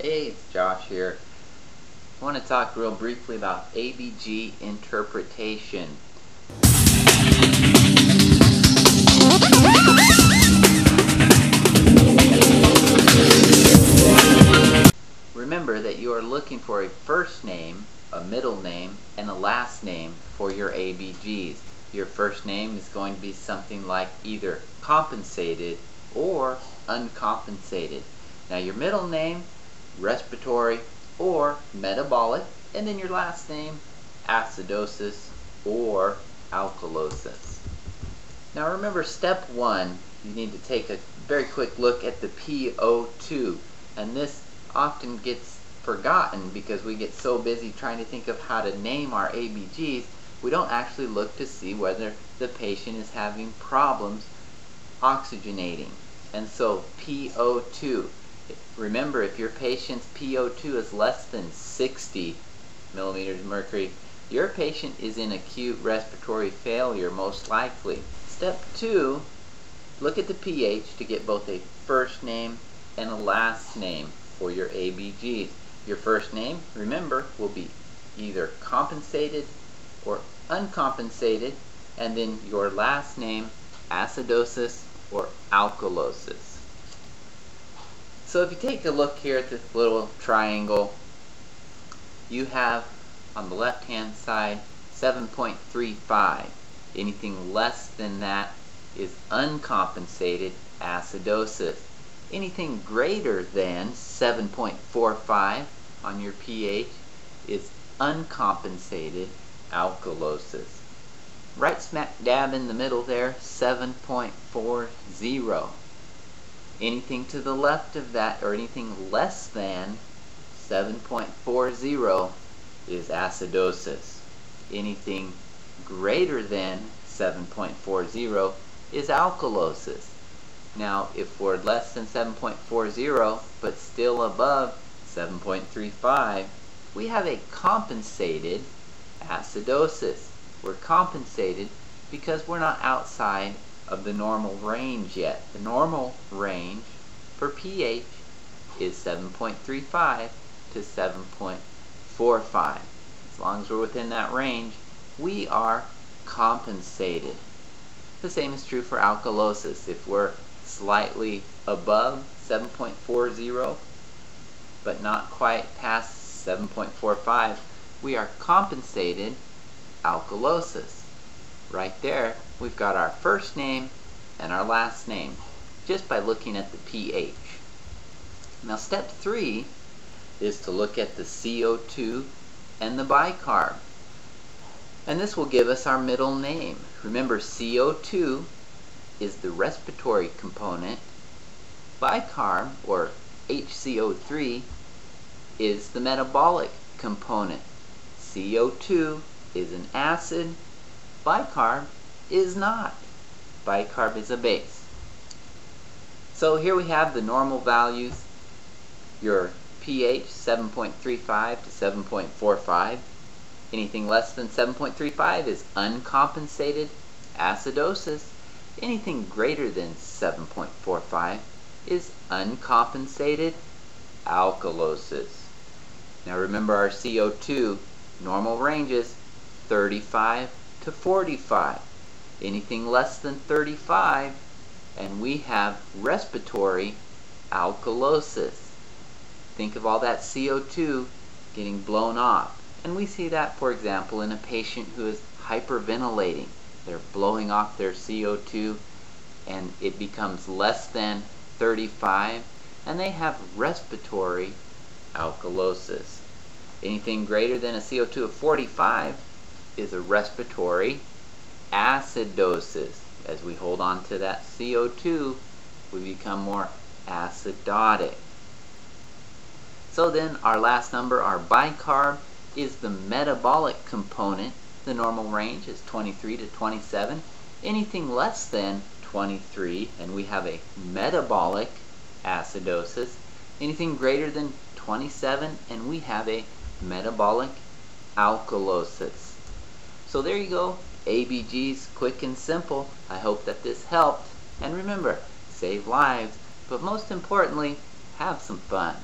Hey, it's Josh here. I want to talk real briefly about ABG interpretation. Remember that you are looking for a first name, a middle name, and a last name for your ABGs. Your first name is going to be something like either compensated or uncompensated. Now your middle name, respiratory or metabolic, and then your last name, acidosis or alkalosis. Now remember step one, you need to take a very quick look at the PO2 and this often gets forgotten because we get so busy trying to think of how to name our ABGs we don't actually look to see whether the patient is having problems oxygenating. And so PO2, remember if your patient's PO2 is less than 60 millimeters of mercury, your patient is in acute respiratory failure most likely. Step two, look at the pH to get both a first name and a last name for your ABGs. Your first name, remember, will be either compensated or uncompensated, and then your last name, acidosis or alkalosis. So if you take a look here at this little triangle, you have on the left hand side 7.35. Anything less than that is uncompensated acidosis. Anything greater than 7.45 on your pH is uncompensated alkalosis. Right smack dab in the middle there, 7.40. Anything to the left of that or anything less than 7.40 is acidosis. Anything greater than 7.40 is alkalosis. Now, if we're less than 7.40 but still above 7.35, we have a compensated acidosis. We're compensated because we're not outside of the normal range yet. The normal range for pH is 7.35 to 7.45. As long as we're within that range, we are compensated. The same is true for alkalosis. If we're slightly above 7.40 but not quite past 7.45, we are compensated alkalosis. Right there, we've got our first name and our last name just by looking at the pH. Now step three is to look at the CO2 and the bicarb. And this will give us our middle name. Remember CO2 is the respiratory component. Bicarb, or HCO3, is the metabolic component. CO2 is an acid, bicarb is not. Bicarb is a base. So here we have the normal values. Your pH 7.35 to 7.45. Anything less than 7.35 is uncompensated acidosis. Anything greater than 7.45 is uncompensated alkalosis. Now remember our CO2 normal ranges 35 to 45. Anything less than 35 and we have respiratory alkalosis. Think of all that CO2 getting blown off. And we see that, for example, in a patient who is hyperventilating. They're blowing off their CO2 and it becomes less than 35 and they have respiratory alkalosis. Anything greater than a CO2 of 45 is a respiratory acidosis. As we hold on to that CO2, we become more acidotic. So then our last number, our bicarb, is the metabolic component. The normal range is 23 to 27. Anything less than 23, and we have a metabolic acidosis. Anything greater than 27, and we have a metabolic alkalosis. So there you go, ABGs, quick and simple. I hope that this helped. And remember, save lives, but most importantly, have some fun.